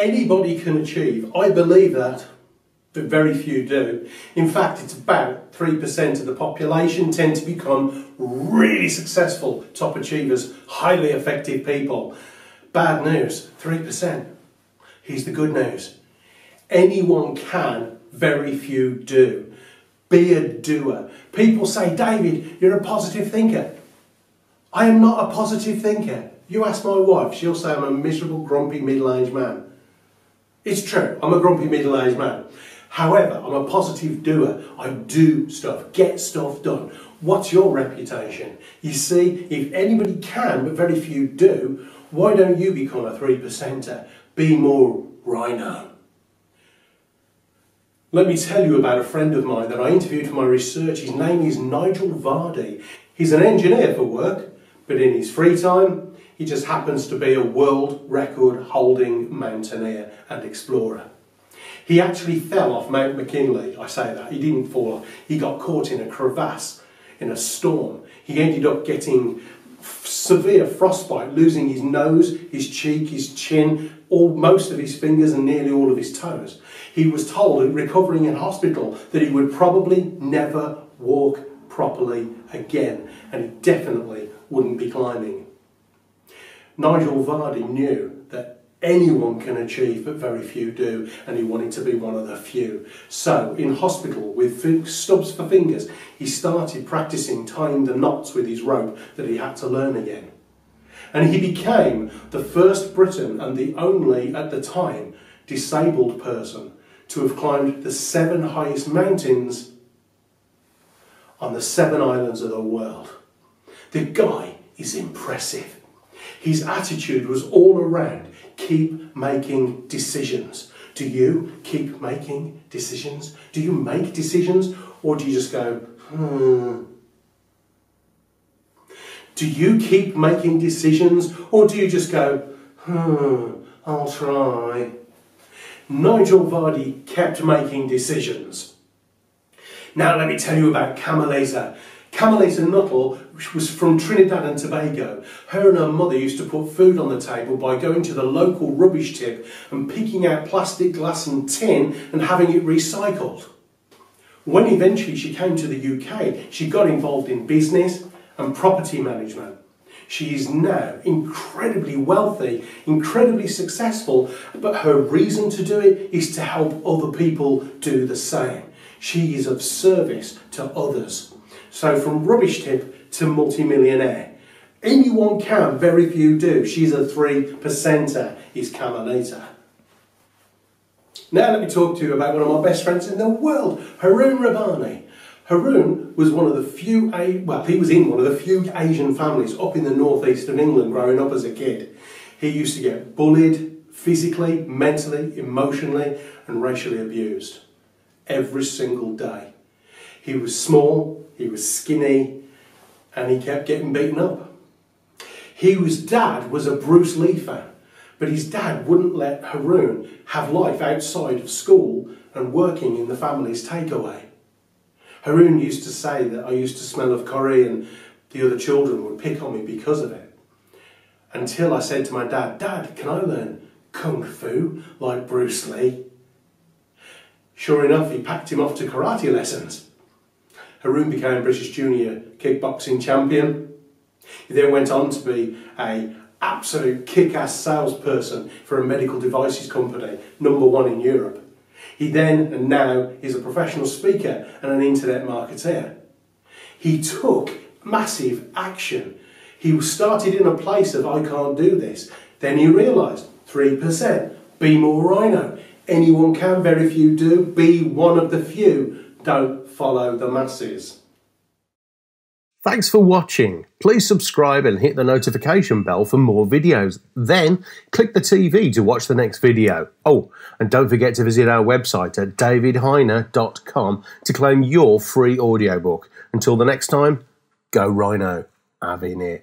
anybody can achieve. I believe that, but very few do. In fact, it's about 3% of the population tend to become really successful top achievers, highly effective people. Bad news 3%. Here's the good news anyone can, very few do. Be a doer. People say, David, you're a positive thinker. I am not a positive thinker. You ask my wife, she'll say I'm a miserable, grumpy, middle aged man. It's true, I'm a grumpy, middle aged man. However, I'm a positive doer. I do stuff, get stuff done. What's your reputation? You see, if anybody can, but very few do, why don't you become a three percenter? Be more rhino. Let me tell you about a friend of mine that I interviewed for my research. His name is Nigel Vardy. He's an engineer for work, but in his free time, he just happens to be a world record holding mountaineer and explorer. He actually fell off Mount McKinley. I say that. He didn't fall off. He got caught in a crevasse in a storm. He ended up getting severe frostbite, losing his nose, his cheek, his chin, all most of his fingers and nearly all of his toes. He was told, recovering in hospital, that he would probably never walk properly again, and he definitely wouldn't be climbing. Nigel Vardy knew that anyone can achieve, but very few do, and he wanted to be one of the few. So, in hospital, with stubs for fingers, he started practicing tying the knots with his rope that he had to learn again. And he became the first Briton and the only, at the time, disabled person to have climbed the seven highest mountains on the seven islands of the world. The guy is impressive. His attitude was all around keep making decisions. Do you keep making decisions? Do you make decisions or do you just go, hmm? Do you keep making decisions or do you just go, hmm, I'll try? Nigel Vardy kept making decisions. Now let me tell you about Cameleza. Cameleza Nuttall was from Trinidad and Tobago. Her and her mother used to put food on the table by going to the local rubbish tip and picking out plastic, glass and tin and having it recycled. When eventually she came to the UK, she got involved in business and property management. She is now incredibly wealthy, incredibly successful, but her reason to do it is to help other people do the same. She is of service to others. So from rubbish tip to multimillionaire. Anyone can, very few do. She's a three percenter, is Cameleza. Now let me talk to you about one of my best friends in the world, Haroon Rabbani. Haroon was one of the few, well, he was in one of the few Asian families up in the northeast of England growing up as a kid. He used to get bullied physically, mentally, emotionally, and racially abused every single day. He was small, he was skinny, and he kept getting beaten up. His dad was a Bruce Lee fan, but his dad wouldn't let Haroon have life outside of school and working in the family's takeaway. Haroon used to say that I used to smell of curry and the other children would pick on me because of it. Until I said to my dad, Dad, can I learn Kung Fu like Bruce Lee? Sure enough, he packed him off to karate lessons. Haroon became British junior kickboxing champion. He then went on to be a absolute kick-ass salesperson for a medical devices company, number one in Europe. He then and now is a professional speaker and an internet marketeer. He took massive action. He started in a place of I can't do this. Then he realised 3%, be more rhino. Anyone can, very few do. Be one of the few. Don't follow the masses. Thanks for watching. Please subscribe and hit the notification bell for more videos. Then click the TV to watch the next video. Oh, and don't forget to visit our website at davidhyner.com to claim your free audiobook. Until the next time, go Rhino. Avinit.